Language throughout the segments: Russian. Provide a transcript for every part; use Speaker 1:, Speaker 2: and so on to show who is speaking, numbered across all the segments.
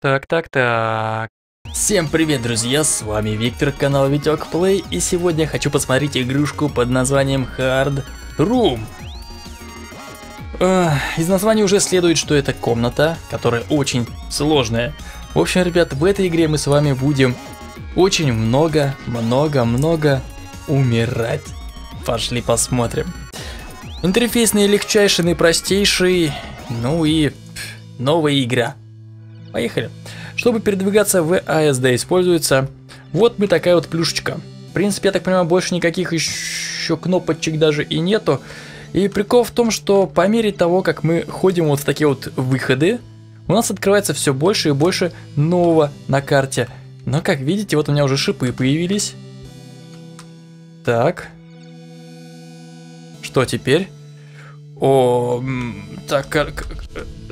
Speaker 1: Так, так, так.
Speaker 2: Всем привет, друзья, с вами Виктор, канал Витек Плей, и сегодня я хочу посмотреть игрушку под названием Hard Room. Из названия уже следует, что это комната, которая очень сложная. В общем, ребят, в этой игре мы с вами будем очень много, много, много умирать. Пошли посмотрим. Интерфейс наилегчайший, наипростейший, ну и новая игра. Поехали. Чтобы передвигаться в ASD используется вот мы такая вот плюшечка. В принципе, я так понимаю, больше никаких еще кнопочек даже и нету. И прикол в том, что по мере того, как мы ходим вот в такие вот выходы, у нас открывается все больше и больше нового на карте. Но как видите, вот у меня уже шипы появились. Так. Что теперь? О, так, как-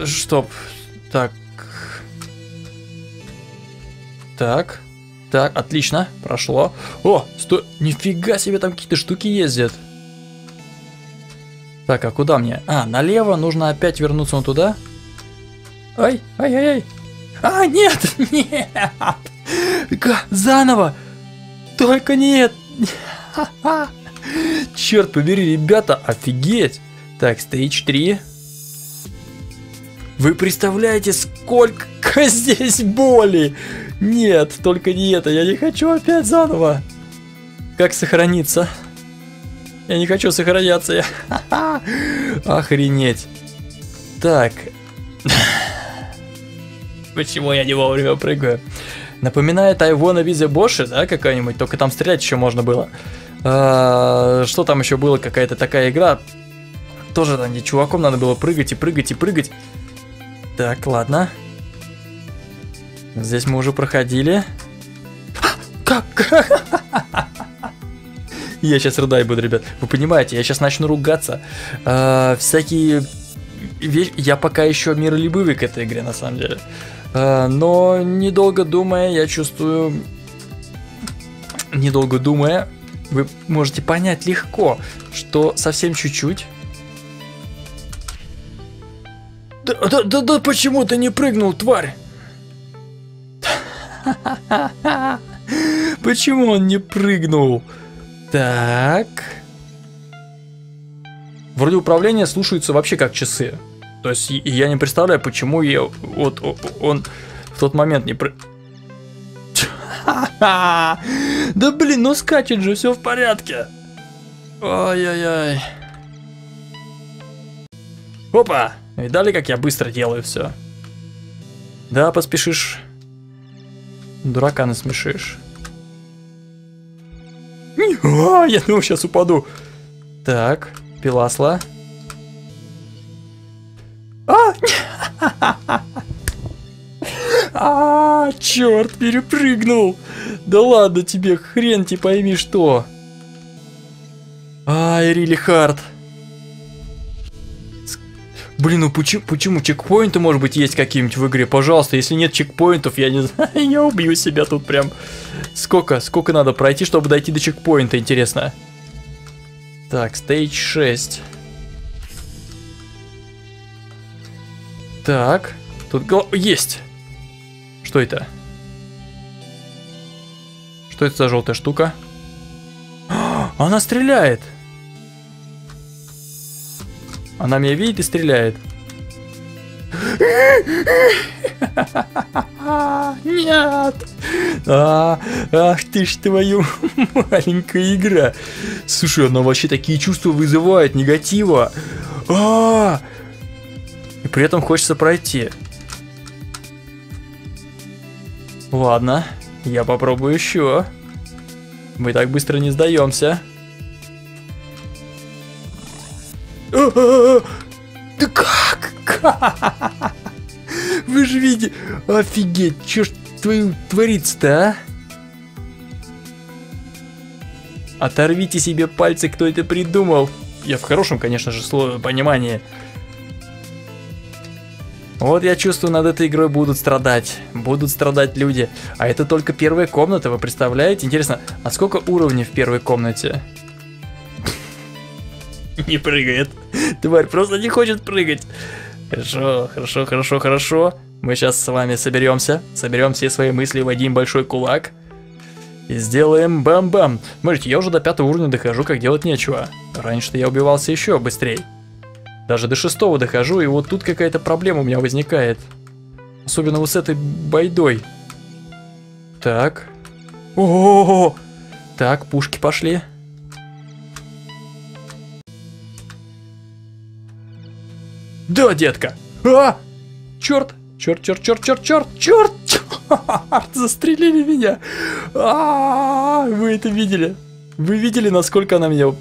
Speaker 2: стоп. Так. Так. Так, отлично, прошло. О, стой, нифига себе, там какие-то штуки ездят. Так, а куда мне? А, налево, нужно опять вернуться вон туда. Ай, ай, ай, ай. А, нет, нет. Заново. Только нет. Черт побери, ребята, офигеть. Так, стейдж 3. Вы представляете, сколько здесь боли? Нет, только не это, я не хочу опять заново. Как сохраниться? Я не хочу сохраняться. я- Охренеть. Так. Почему я не вовремя прыгаю? Напоминает be the Bosch, да, какая-нибудь, только там стрелять еще можно было. А, Что там еще было, какая-то такая игра. Тоже там, где чуваком надо было прыгать и прыгать и прыгать. Так, ладно. Здесь мы уже проходили. Как? Я сейчас рыдаю буду, ребят. Вы понимаете, я сейчас начну ругаться. А, всякие вещи... Я пока еще миролюбивый к этой игре, на самом деле. А, но, недолго думая, я чувствую... Недолго думая, вы можете понять легко, что совсем чуть-чуть... Да, да, да, да почему ты не прыгнул, тварь? Почему он не прыгнул? Так. Вроде управление слушается вообще как часы. То есть я не представляю, почему я вот он в тот момент не пры... Да блин, ну скачет же, все в порядке. Ай-яй-яй. Опа! Видали, как я быстро делаю все? Да, поспешишь. Дурака насмешишь. А, я думал, сейчас упаду. Так, пиласла. А! А, черт, перепрыгнул. Да ладно тебе, хрен тебе пойми что. Ай, really hard. Блин, ну почему, почему чекпоинты, может быть, есть какие-нибудь в игре? Пожалуйста, если нет чекпоинтов, я не знаю, я убью себя тут прям. Сколько, сколько надо пройти, чтобы дойти до чекпоинта, интересно? Так, стейдж 6. Так, тут есть. Что это? Что это за желтая штука? Она стреляет. Она меня видит и стреляет. Нет! А, ах ты ж твою маленькая игра. Слушай, она вообще такие чувства вызывает, негатива. А, и при этом хочется пройти. Ладно, я попробую еще. Мы так быстро не сдаемся. Да как? Как? Вы же видите, офигеть, что ж творится-то, а? Оторвите себе пальцы, кто это придумал. Я в хорошем, конечно же, слове понимании. Вот я чувствую, над этой игрой будут страдать. Будут страдать люди. А это только первая комната, вы представляете? Интересно, а сколько уровней в первой комнате? Не прыгает. Тварь просто не хочет прыгать. Хорошо, хорошо, хорошо, хорошо. Мы сейчас с вами соберемся, соберем все свои мысли в один большой кулак. И сделаем бам-бам. Смотрите, я уже до пятого уровня дохожу, как делать нечего. Раньше-то я убивался еще быстрее. Даже до шестого дохожу, и вот тут какая-то проблема у меня возникает. Особенно вот с этой байдой. Так. О, -о, -о, -о! Так, пушки пошли. Да, детка. А! Черт, черт, черт, черт, черт, черт, черт, застрелили меня. А, вы это видели? Вы видели, насколько она меня...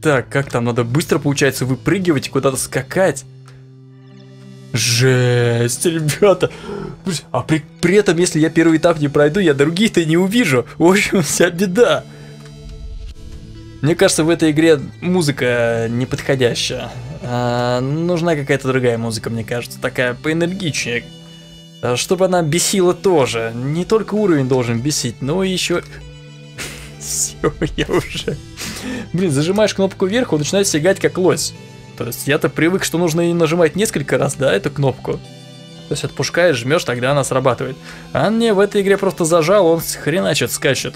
Speaker 2: Так, как там надо быстро, получается, выпрыгивать и куда-то скакать? Жесть, ребята. А при, при этом, если я первый этап не пройду, я других-то не увижу. В общем, вся беда. Мне кажется, в этой игре музыка неподходящая. А, нужна какая-то другая музыка, мне кажется, такая поэнергичнее. А, чтобы она бесила тоже. Не только уровень должен бесить, но еще... Все, я уже... Блин, зажимаешь кнопку вверх, он начинает сигать как лось. То есть я-то привык, что нужно и нажимать несколько раз, да, эту кнопку. То есть отпускаешь, жмешь, тогда она срабатывает. А мне в этой игре просто зажал, он хреначит, скачет.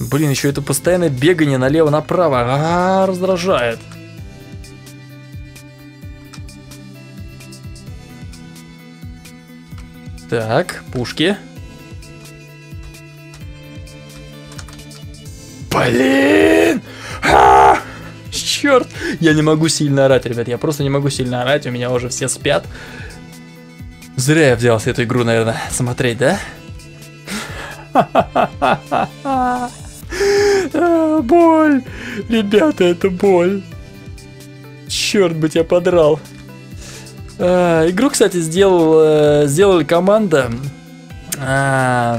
Speaker 2: Блин, еще это постоянное бегание налево-направо. А, -а, а, раздражает. Так, пушки. Блин! А -а -а! Черт! Я не могу сильно орать, ребят. Я просто не могу сильно орать. У меня уже все спят. Зря я взялся эту игру, наверное, смотреть, да? Боль! Ребята, это боль. Черт бы тебя подрал. А, игру, кстати, сделал, э, сделали команда. А,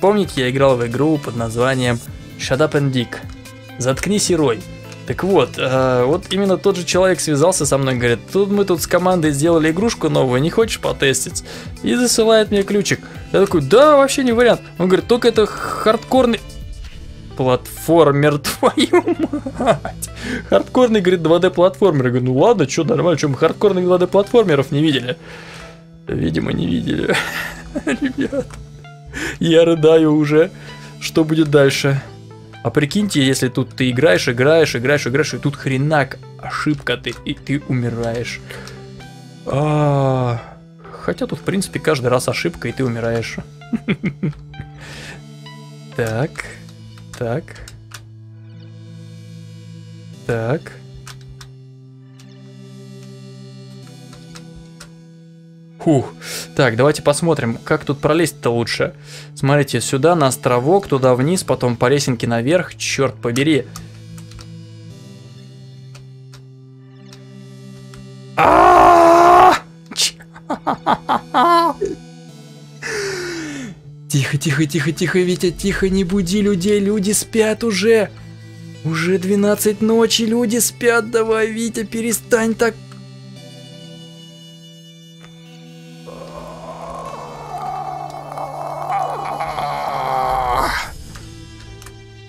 Speaker 2: помните, я играл в игру под названием Shut Up and Dick. Заткнись и. Так вот, э, вот именно тот же человек связался со мной, говорит, тут мы тут с командой сделали игрушку новую, не хочешь потестить? И засылает мне ключик. Я такой, да, вообще не вариант. Он говорит, только это хардкорный платформер, твою мать. Хардкорный, говорит, 2D платформер. Я говорю, ну ладно, что нормально, что мы хардкорных 2D платформеров не видели? Видимо, не видели. Ребят, я рыдаю уже. Что будет дальше? А прикиньте, если тут ты играешь, играешь, играешь, играешь, и тут хренак, ошибка ты, и ты умираешь. А, хотя тут, в принципе, каждый раз ошибка, и ты умираешь. Так. Так. Так. Фух. Так, давайте посмотрим, как тут пролезть-то лучше. Смотрите, сюда на островок, туда вниз, потом по лесенке наверх. Черт побери. Тихо, тихо, тихо, тихо, Витя, тихо, не буди людей, люди спят уже. Уже 12 ночи, люди спят, давай, Витя, перестань так.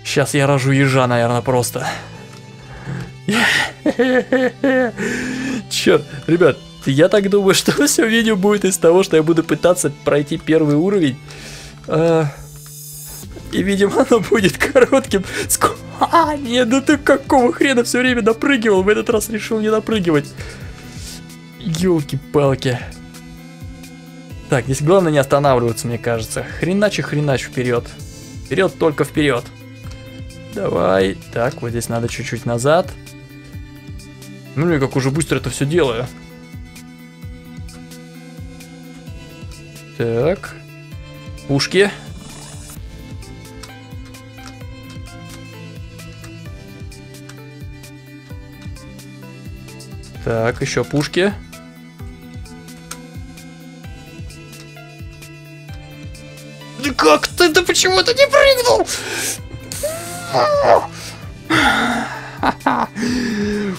Speaker 2: Сейчас я рожу ежа, наверное, просто. Черт, ребят, я так думаю, что все видео будет из того, что я буду пытаться пройти первый уровень. А, и, видимо, оно будет коротким. А, нет, ну ты какого хрена все время напрыгивал? В этот раз решил не напрыгивать. Елки-палки. Так, здесь главное не останавливаться, мне кажется. Хреначе, хренач вперед. Вперед, только вперед. Давай. Так, вот здесь надо чуть-чуть назад. Ну, я как уже быстро это все делаю. Так. Пушки. Так, еще пушки. Да как ты, да почему ты не прыгнул?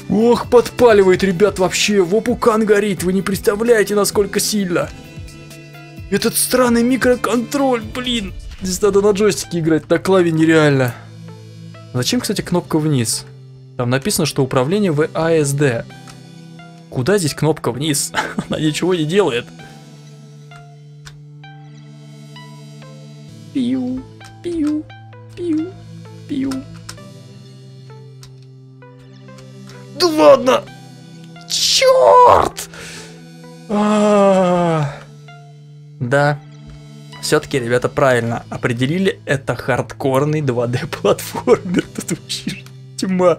Speaker 2: Ох, подпаливает, ребят, вообще. Вопукан горит, вы не представляете, насколько сильно. Этот странный микроконтроль, блин. Здесь надо на джойстике играть, на клаве нереально. Зачем, кстати, кнопка вниз? Там написано, что управление в ASD. Куда здесь кнопка вниз? Она ничего не делает. Пиу, пиу, пиу, пиу. Да ладно! Черт! А. Да, все-таки ребята правильно определили, это хардкорный 2D платформер. Тут вообще тьма.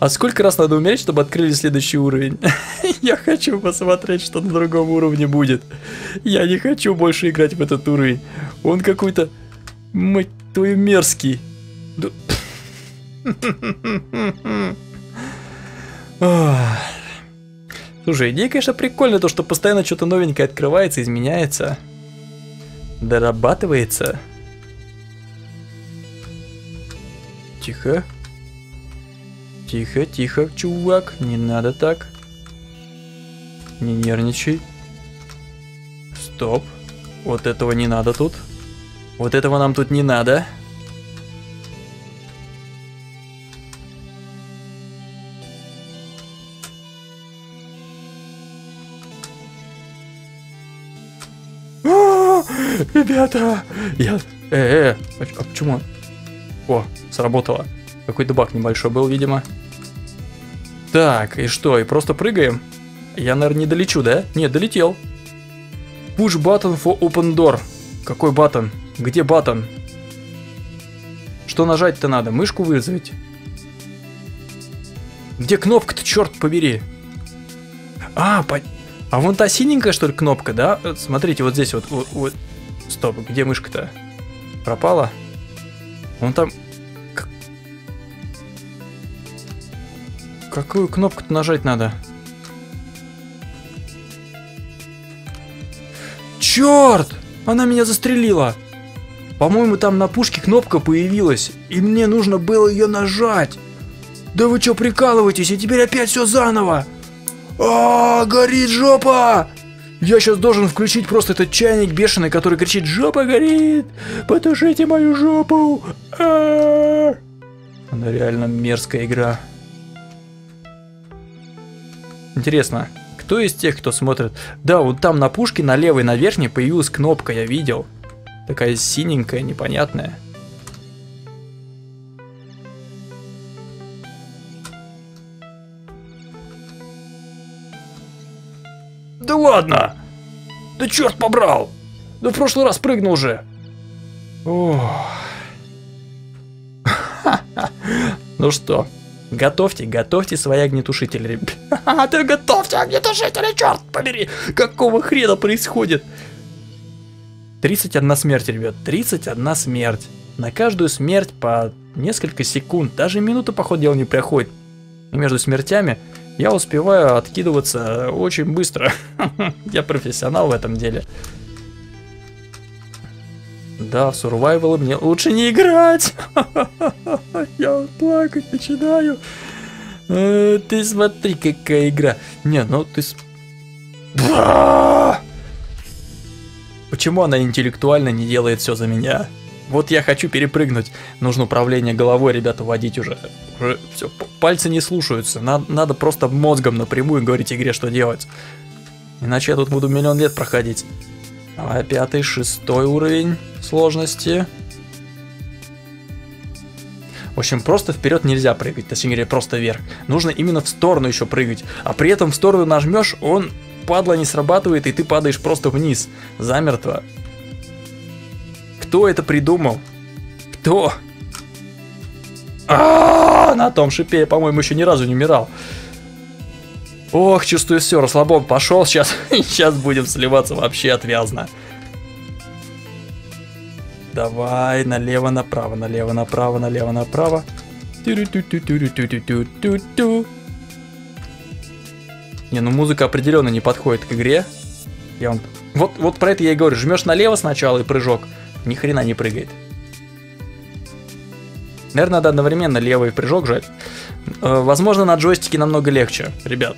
Speaker 2: А сколько раз надо умереть, чтобы открыли следующий уровень? Я хочу посмотреть, что на другом уровне будет. Я не хочу больше играть в этот уровень. Он какой-то, мать твою, мерзкий. Слушай, идея, конечно, прикольная, то, что постоянно что-то новенькое открывается, изменяется. Дорабатывается. Тихо. Тихо, тихо, чувак, не надо так. Не нервничай. Стоп. Вот этого не надо тут. Вот этого нам тут не надо. Ребята, я... Э, э, а, а почему? О, сработало. Какой-то баг небольшой был, видимо. Так, и что, и просто прыгаем? Я, наверное, не долечу, да? Нет, долетел. Push button for open door. Какой батон? Где батон? Что нажать-то надо? Мышку вызвать? Где кнопка-то, черт побери? А, по... а вон та синенькая, что ли, кнопка, да? Смотрите, вот здесь вот, вот, вот. Стоп, где мышка-то? Пропала? Вон там Какую кнопку нажать надо? Черт! Она меня застрелила! По-моему, там на пушке кнопка появилась, и мне нужно было ее нажать. Да вы что прикалываетесь, и теперь опять все заново? А, горит жопа! Я сейчас должен включить просто этот чайник бешеный, который кричит «Жопа горит! Потушите мою жопу!» А -а -а. Она реально мерзкая игра. Интересно, кто из тех, кто смотрит... Да, вот там на пушке, на левой, на верхней появилась кнопка, я видел. Такая синенькая, непонятная. Да ладно! Да черт побрал! Да в прошлый раз прыгнул же! Ох. Ну что, Готовьте, готовьте свои огнетушители. Ты готовьте огнетушители, черт побери! Какого хрена происходит? 31 смерть, ребят, 31 смерть. На каждую смерть по несколько секунд, даже минута, по ходу дела, не проходит. И между смертями я успеваю откидываться очень быстро. Я профессионал в этом деле. Да, в survival мне лучше не играть. Я плакать начинаю. Э, ты смотри, какая игра. Не, ну ты... Почему она интеллектуально не делает все за меня? Вот я хочу перепрыгнуть. Нужно управление головой, ребята, водить уже. Уже все, пальцы не слушаются. Надо, надо просто мозгом напрямую говорить игре, что делать. Иначе я тут буду миллион лет проходить. А пятый, шестой уровень сложности. В общем, просто вперед нельзя прыгать, точнее говоря, просто вверх. Нужно именно в сторону еще прыгать. А при этом в сторону нажмешь, он, падла, не срабатывает, и ты падаешь просто вниз, замертво. Кто это придумал? Кто? А, на том шипе, по-моему, еще ни разу не умирал. Ох, чувствую все, расслабон пошел, сейчас, сейчас будем сливаться вообще отвязно. Давай, налево, направо, налево, направо, налево, направо. Не, ну музыка определенно не подходит к игре. Я вам... вот, вот про это я и говорю. Жмешь налево сначала и прыжок. Ни хрена не прыгает. Наверное, надо одновременно левый прыжок жать. Э, возможно, на джойстике намного легче, ребят.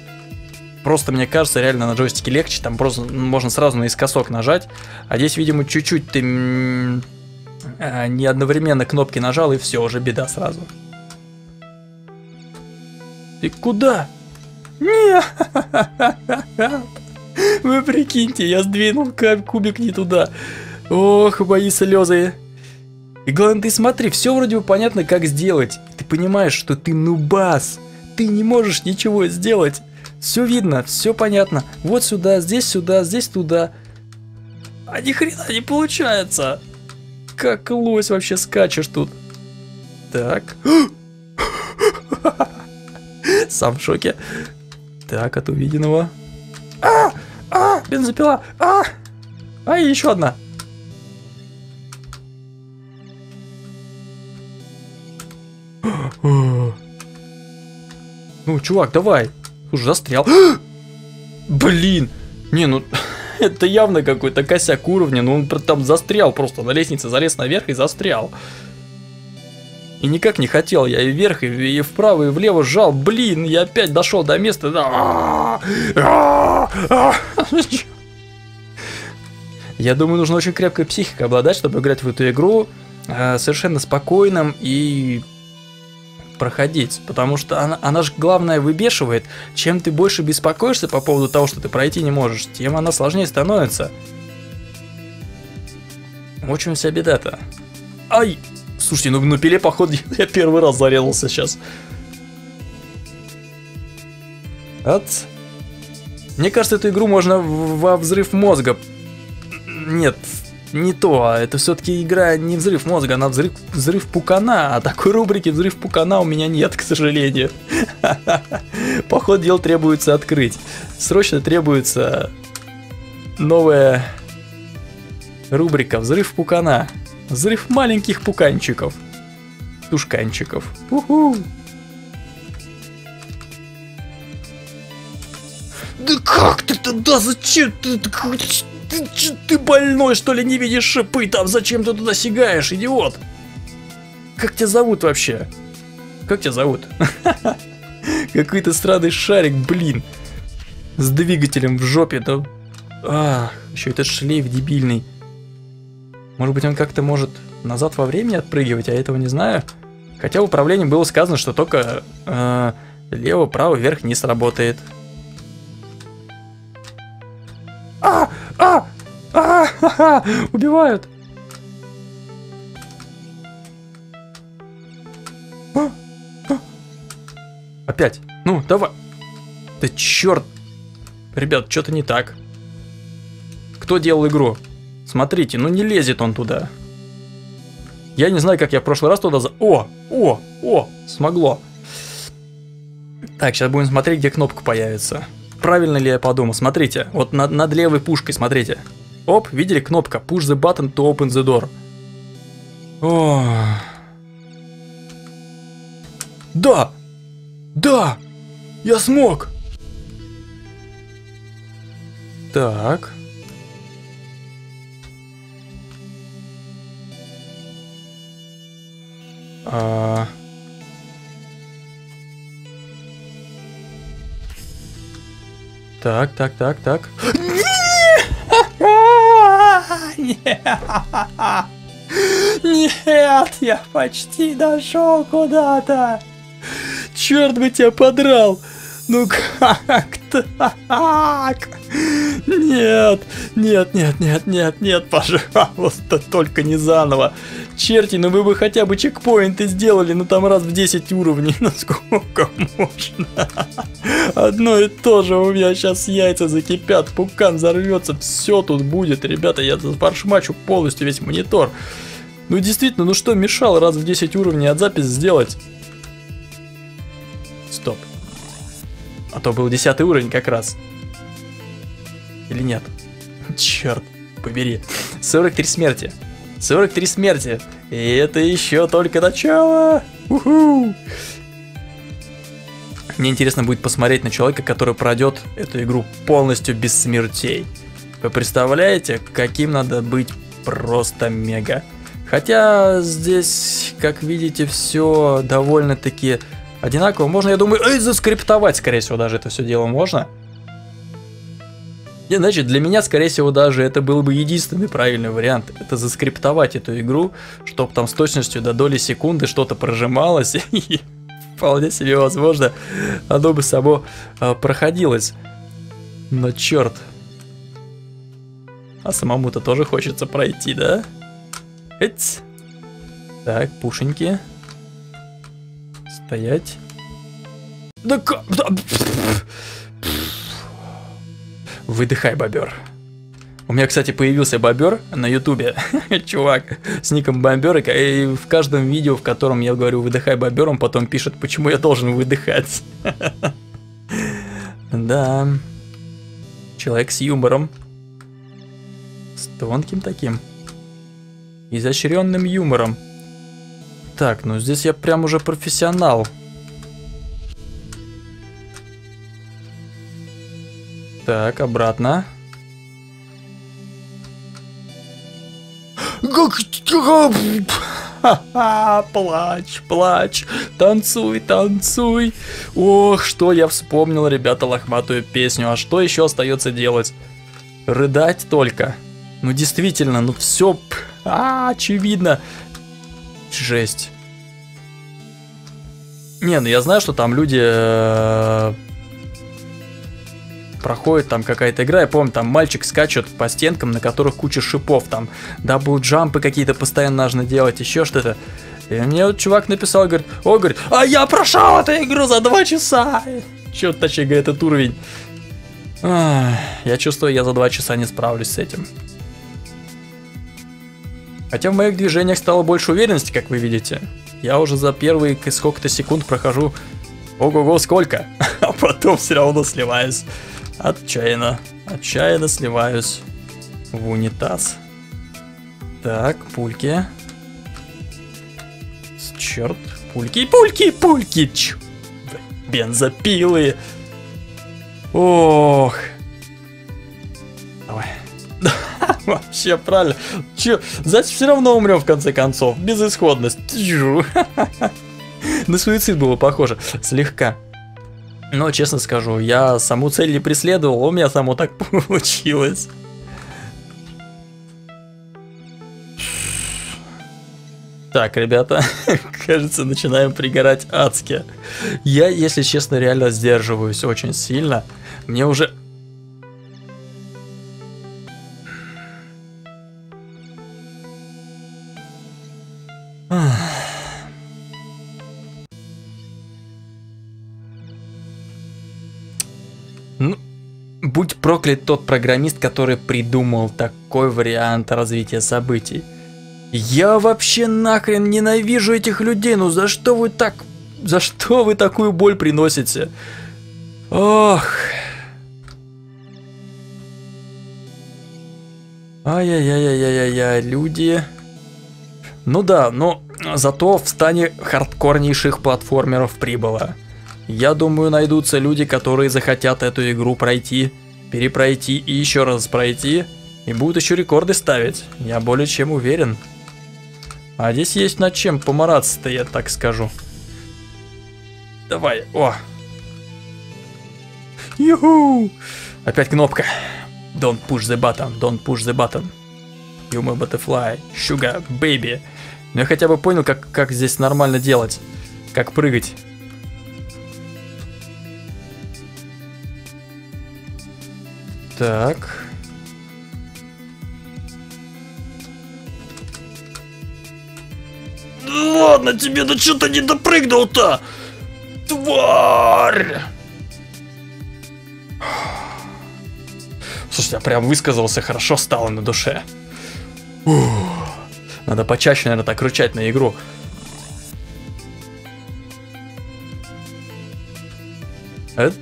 Speaker 2: Просто, мне кажется, реально на джойстике легче. Там просто можно сразу наискосок нажать. А здесь, видимо, чуть-чуть ты а, не одновременно кнопки нажал, и все, уже беда сразу. Ты куда? Нет! Вы прикиньте, я сдвинул кубик не туда. Ох, мои слезы. И главное, ты смотри, все вроде бы понятно, как сделать. Ты понимаешь, что ты нубас. Ты не можешь ничего сделать. Все видно, все понятно. Вот сюда, здесь сюда, здесь туда. А ни хрена не получается. Как лось вообще скачешь тут. Так. Сам в шоке. Так, от увиденного. А! А! Бензопила! А! А, еще одна. Ну, чувак, давай. Слушай, застрял. Блин. Не, ну, это явно какой-то косяк уровня. Ну, он там застрял просто на лестнице, залез наверх и застрял. И никак не хотел я и вверх, и, вправо, и влево жал. Блин, я опять дошел до места. Я думаю, нужно очень крепкой психикой обладать, чтобы играть в эту игру э, совершенно спокойным и проходить, потому что она, она же главное выбешивает. Чем ты больше беспокоишься по поводу того, что ты пройти не можешь, тем она сложнее становится. Очень вся беда-то. Ай! Слушайте, ну на пиле, походу, я первый раз зарезался сейчас. От. Мне кажется, эту игру можно во взрыв мозга. Нет, не то, а это все-таки игра не взрыв мозга, она взрыв, взрыв пукана, а такой рубрики взрыв пукана у меня нет, к сожалению. По ходу дел требуется открыть. Срочно требуется новая рубрика взрыв пукана. Взрыв маленьких пуканчиков. Тушканчиков. Уху! Да как ты туда? Зачем ты? Ты, ты больной, что ли, не видишь шипы там? Зачем ты туда сигаешь, идиот? Как тебя зовут вообще? Как тебя зовут? Какой-то странный шарик, блин. С двигателем в жопе, да... Ах, еще этот шлейф дебильный. Может быть, он как-то может назад во времени отпрыгивать, а я этого не знаю. Хотя в управлении было сказано, что только э, лево, право, вверх не сработает. А! А! А! Убивают! А! А! Опять! Ну, давай! Да черт! Ребят, что-то не так. Кто делал игру? Смотрите, ну не лезет он туда. Я не знаю, как я в прошлый раз туда за... О! О! О! Смогло. Так, сейчас будем смотреть, где кнопка появится правильно ли я подумал. Смотрите, вот над, над левой пушкой, смотрите. Оп, видели кнопка Push the button to open the door. О. Да! Да! Я смог! Так. А... Так, так, так, так. Нет, я почти дошел куда-то. Черт бы тебя подрал. Ну как так? Нет, нет, нет, нет, нет, нет, пожалуйста, только не заново. Черти, ну вы бы хотя бы чекпоинты сделали, ну там раз в 10 уровней, ну сколько можно? Одно и то же, у меня сейчас яйца закипят, пукан взорвется, все тут будет, ребята, я фаршмачу полностью весь монитор. Ну действительно, ну что мешало раз в 10 уровней от запись сделать? Стоп. А то был 10 уровень как раз. Или нет? Черт, побери. 43 смерти. 43 смерти. И это еще только начало. Уху! Мне интересно будет посмотреть на человека, который пройдет эту игру полностью без смертей. Вы представляете, каким надо быть просто мега. Хотя здесь, как видите, все довольно-таки одинаково. Можно, я думаю, заскриптовать, скорее всего, даже это все дело можно. И, значит, для меня, скорее всего, даже это был бы единственный правильный вариант. Это заскриптовать эту игру, чтобы там с точностью до доли секунды что-то прожималось и вполне себе возможно, оно бы само а, проходилось. Но черт. А самому-то тоже хочется пройти, да? Эть. Так, пушеньки. Стоять. Да как? Выдыхай, бобер. У меня, кстати, появился бобер на ютубе. Чувак с ником бобер. И в каждом видео, в котором я говорю выдыхай бобер, он потом пишет, почему я должен выдыхать. Да. Человек с юмором. С тонким таким. Изощренным юмором. Так, ну здесь я прям уже профессионал. Так, обратно. Плачь, плачь, танцуй, танцуй. Ох, что я вспомнил, ребята, лохматую песню. А что еще остается делать? Рыдать только. Ну действительно, ну все а, очевидно. Жесть. Не, ну я знаю, что там люди э, проходит там какая-то игра, я помню, там мальчик скачет по стенкам, на которых куча шипов, там double jump ы какие-то постоянно нужно делать, еще что-то. И мне вот чувак написал, говорит, о, говорит, а я прошел эту игру за два часа. Черт, точнее, говорит, этот уровень. Ах, я чувствую, я за два часа не справлюсь с этим. Хотя в моих движениях стало больше уверенности, как вы видите. Я уже за первые сколько-то секунд прохожу ого-го сколько, а потом все равно сливаюсь. Отчаянно, отчаянно сливаюсь в унитаз. Так, пульки. Черт, пульки, пульки, пульки. Ч бензопилы. Ох. Давай. Вообще правильно. Че, значит, все равно умрем в конце концов. Безысходность. На суицид было похоже. Слегка. Но, честно скажу, я саму цель не преследовал, у меня само так получилось. Так, ребята, кажется, начинаем пригорать адски. Я, если честно, реально сдерживаюсь очень сильно. Мне уже... проклят тот программист, который придумал такой вариант развития событий. Я вообще нахрен ненавижу этих людей, ну за что вы так... За что вы такую боль приносите? Ох... Ай-яй-яй-яй-яй-яй, люди... Ну да, но зато в стане хардкорнейших платформеров прибыло. Я думаю, найдутся люди, которые захотят эту игру пройти, перепройти и еще раз пройти, и будут еще рекорды ставить. Я более чем уверен. А здесь есть над чем помараться-то, я так скажу. Давай, о! Юху! Опять кнопка. Don't push the button, don't push the button. Human butterfly, sugar, baby. Ну я хотя бы понял, как, как здесь нормально делать. Как прыгать. Так. Ладно тебе, да что ты не допрыгнул-то? Тварь! Слушай, я прям высказался, хорошо стало на душе. Ух. Надо почаще, наверное, так кричать на игру. Это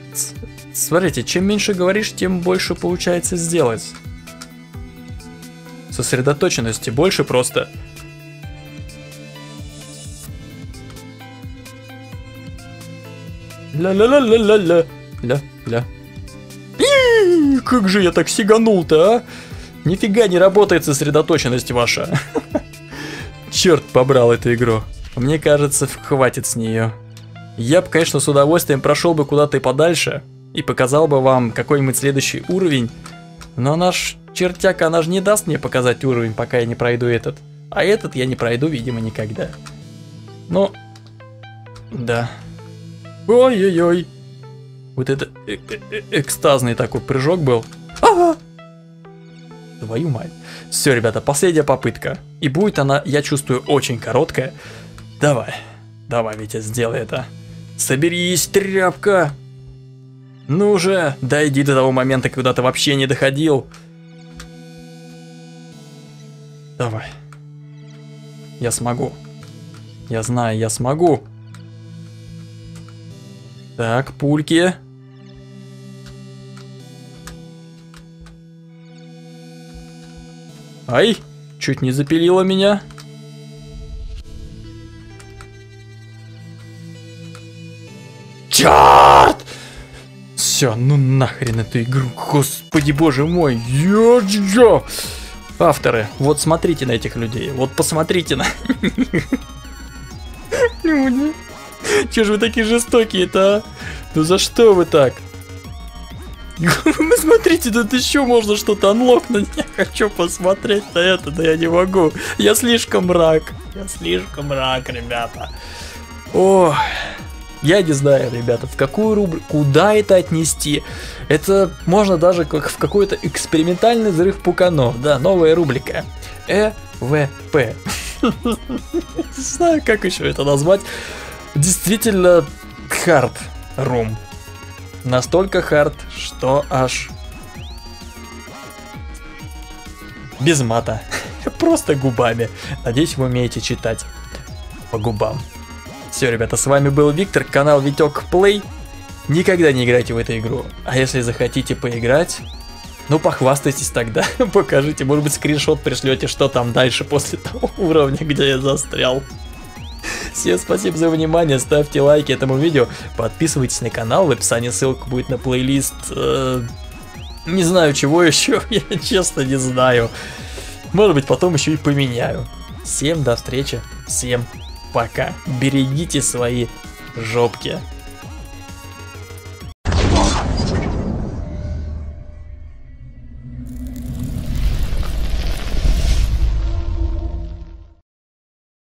Speaker 2: Смотрите, чем меньше говоришь, тем больше получается сделать. Сосредоточенности больше просто. Ля-ля-ля-ля-ля-ля. Ля-ля. Как же я так сиганул-то, а? Нифига не работает сосредоточенность ваша. Черт побрал эту игру. Мне кажется, хватит с нее. Я бы, конечно, с удовольствием прошел бы куда-то и подальше, и показал бы вам какой-нибудь следующий уровень, но наш чертяка, она же не даст мне показать уровень, пока я не пройду этот. А этот я не пройду, видимо, никогда. Ну, да. Ой-ой-ой. Вот это э -э -э экстазный такой прыжок был. Ага. Твою мать. Все, ребята, последняя попытка. И будет она, я чувствую, очень короткая. Давай. Давай, Витя, сделай это. Соберись, тряпка. Ну же, дойди до того момента, когда ты вообще не доходил. Давай. Я смогу. Я знаю, я смогу. Так, пульки. Ай, чуть не запилила меня. Черт! Все, ну нахрен эту игру, господи боже мой, ё Авторы, вот смотрите на этих людей, вот посмотрите на Люди, че же вы такие жестокие-то, а? Ну за что вы так? Вы смотрите, тут еще можно что-то анлокнуть. Я хочу посмотреть на это, да я не могу. Я слишком рак. Я слишком рак, ребята. О, я не знаю, ребята, в какую рубрику, куда это отнести. Это можно даже как в какой-то экспериментальный взрыв пуканов. Да, новая рубрика. ЭВП. Не знаю, как еще это назвать. Действительно, хард рум. Настолько хард, что аж... Без мата. Просто губами. Надеюсь, вы умеете читать по губам. Все, ребята, с вами был Виктор, канал Витек Плей. Никогда не играйте в эту игру. А если захотите поиграть, ну похвастайтесь тогда. Покажите, может быть скриншот пришлете, что там дальше после того уровня, где я застрял. Всем спасибо за внимание, ставьте лайки этому видео, подписывайтесь на канал, в описании ссылка будет на плейлист. Э, не знаю чего еще, я честно не знаю. Может быть потом еще и поменяю. Всем до встречи, всем пока. Берегите свои жопки.